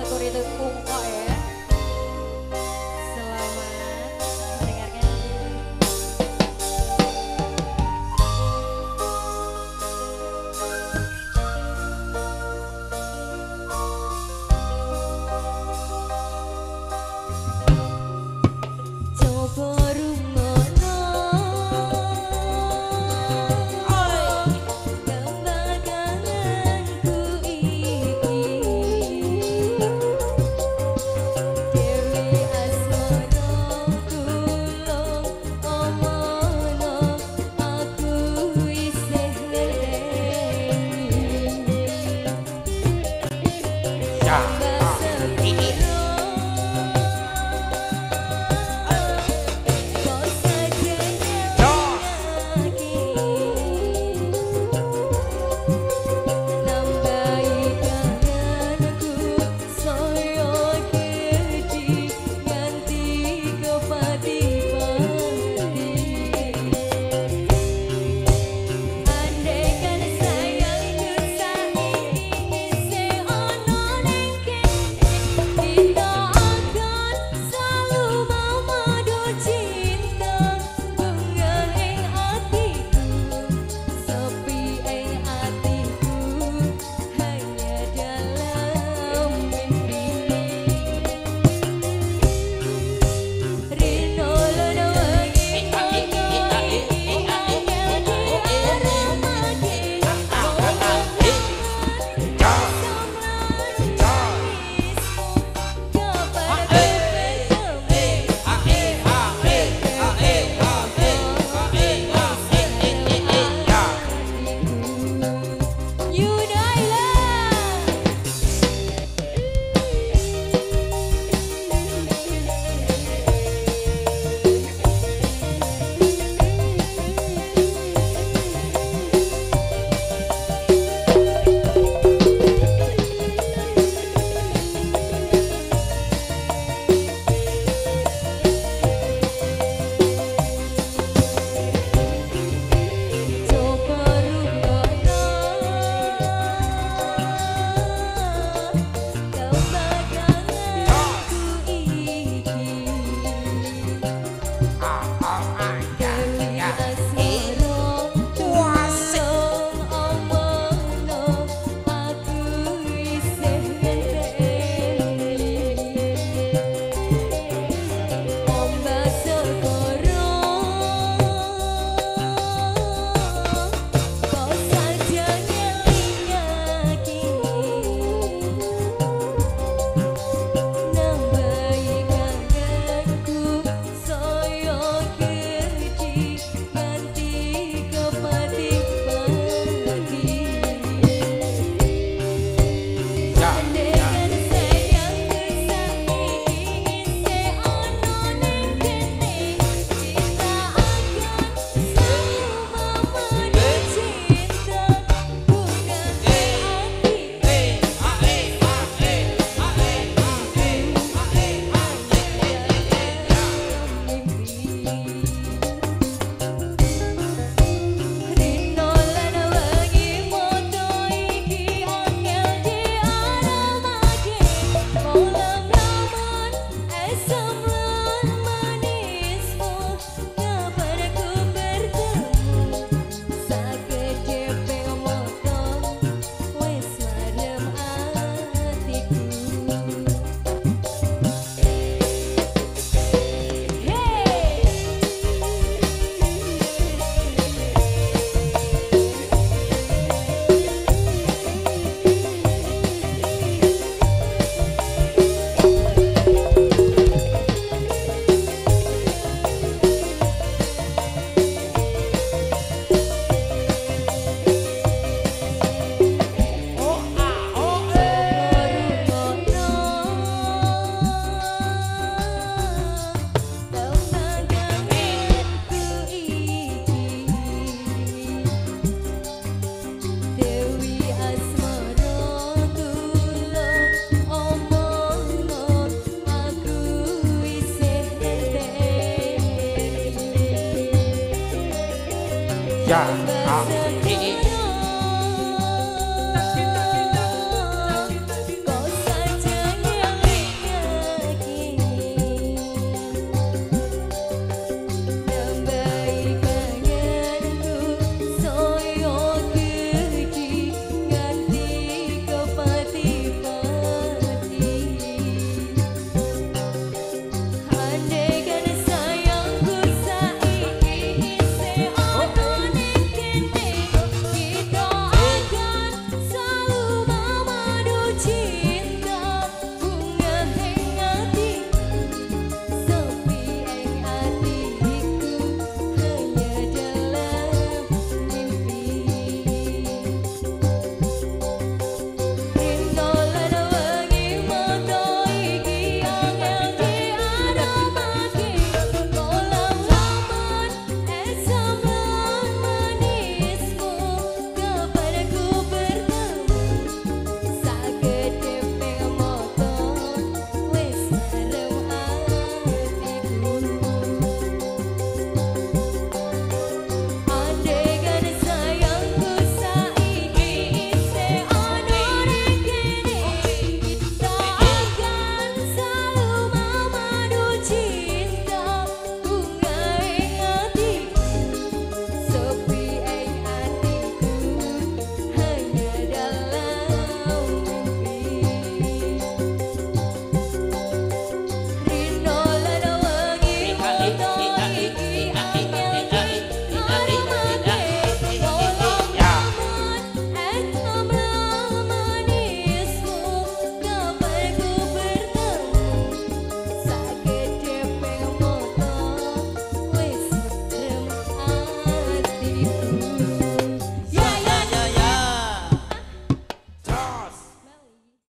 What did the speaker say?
Security Kungko eh Yeah.